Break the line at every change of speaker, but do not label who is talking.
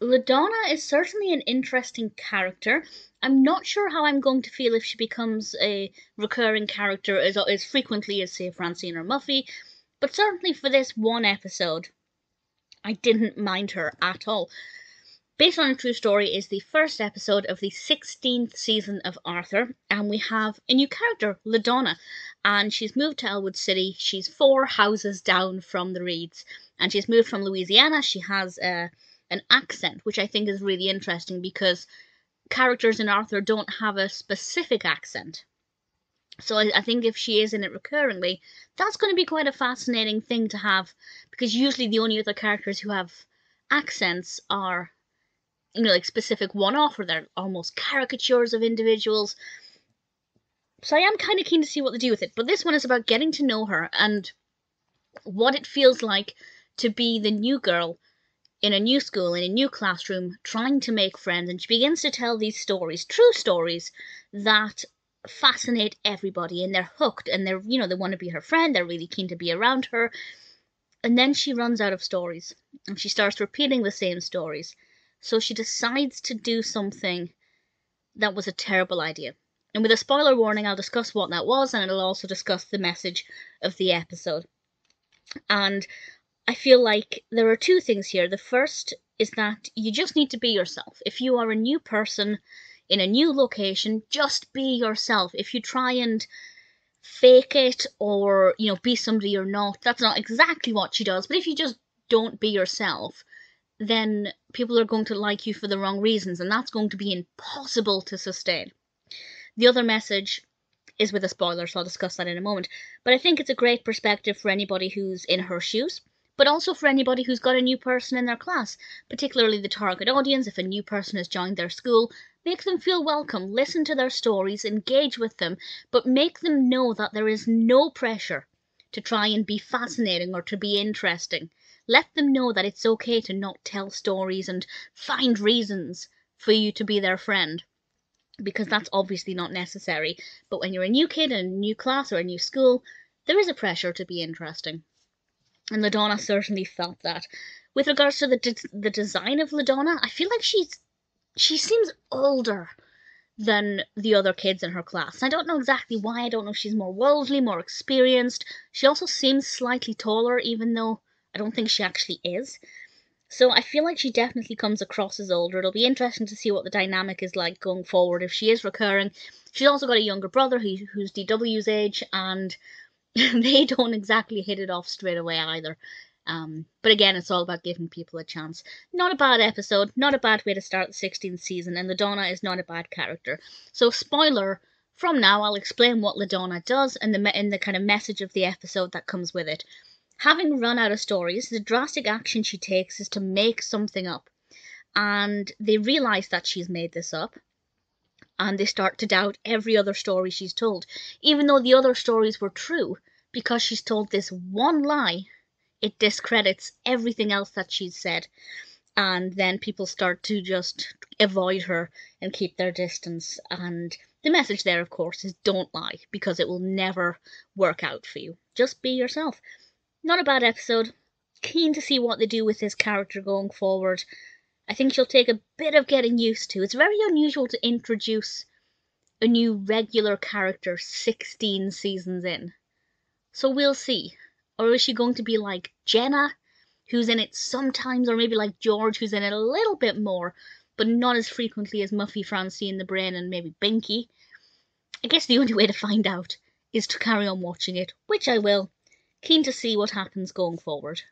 LaDonna is certainly an interesting character. I'm not sure how I'm going to feel if she becomes a recurring character as, as frequently as, say, Francine or Muffy, but certainly for this one episode, I didn't mind her at all. Based on a True Story is the first episode of the 16th season of Arthur, and we have a new character, LaDonna, and she's moved to Elwood City. She's four houses down from the Reads, and she's moved from Louisiana. She has uh, an accent, which I think is really interesting because characters in Arthur don't have a specific accent. So I, I, think if she is in it recurringly, that's going to be quite a fascinating thing to have because usually the only other characters who have accents are you know, like specific one off or they're almost caricatures of individuals. So I am kind of keen to see what they do with it. But this one is about getting to know her and what it feels like to be the new girl in a new school, in a new classroom, trying to make friends. And she begins to tell these stories, true stories, that fascinate everybody and they're hooked and they're, you know, they want to be her friend, they're really keen to be around her. And then she runs out of stories and she starts repeating the same stories. So she decides to do something that was a terrible idea. And with a spoiler warning, I'll discuss what that was and it'll also discuss the message of the episode. And I feel like there are two things here. The first is that you just need to be yourself. If you are a new person in a new location, just be yourself. If you try and fake it or, you know, be somebody you're not, that's not exactly what she does. But if you just don't be yourself, then people are going to like you for the wrong reasons, and that's going to be impossible to sustain. The other message is with a spoiler, so I'll discuss that in a moment. But I think it's a great perspective for anybody who's in her shoes, but also for anybody who's got a new person in their class, particularly the target audience. If a new person has joined their school, make them feel welcome, listen to their stories, engage with them, but make them know that there is no pressure to try and be fascinating or to be interesting. Let them know that it's okay to not tell stories and find reasons for you to be their friend. Because that's obviously not necessary. But when you're a new kid in a new class or a new school, there is a pressure to be interesting. And LaDonna certainly felt that. With regards to the de- the design of LaDonna, I feel like she's she seems older than the other kids in her class. I don't know exactly why. I don't know if she's more worldly, more experienced. She also seems slightly taller, even though I don't think she actually is. So I feel like she definitely comes across as older. It'll be interesting to see what the dynamic is like going forward if she is recurring. She's also got a younger brother who, who's DW's age, and they don't exactly hit it off straight away either. Um, but again, it's all about giving people a chance. Not a bad episode, not a bad way to start the 16th season, and LaDonna is not a bad character. So, spoiler, from now I'll explain what LaDonna does and the, and the kind of message of the episode that comes with it. Having run out of stories, the drastic action she takes is to make something up. And they realize that she's made this up. And they start to doubt every other story she's told, even though the other stories were true, because she's told this one lie, it discredits everything else that she's said. And then people start to just avoid her and keep their distance. And the message there, of course, is don't lie, because it will never work out for you. Just be yourself. Not a bad episode. Keen to see what they do with this character going forward. I think she'll take a bit of getting used to. It's very unusual to introduce a new regular character 16 seasons in. So we'll see. Or is she going to be like Jenna, who's in it sometimes, or maybe like George, who's in it a little bit more, but not as frequently as Muffy, Francine, the Brain, and maybe Binky? I guess the only way to find out is to carry on watching it, which I will keen to see what happens going forward.